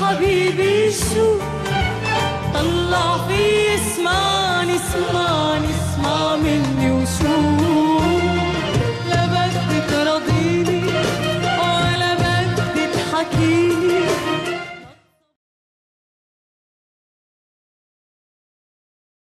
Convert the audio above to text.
حبيبي شو؟ طلع في اسمعني اسمعني اسمع مني وشوف لا بدك ترضيني ولا بدك تحكيني.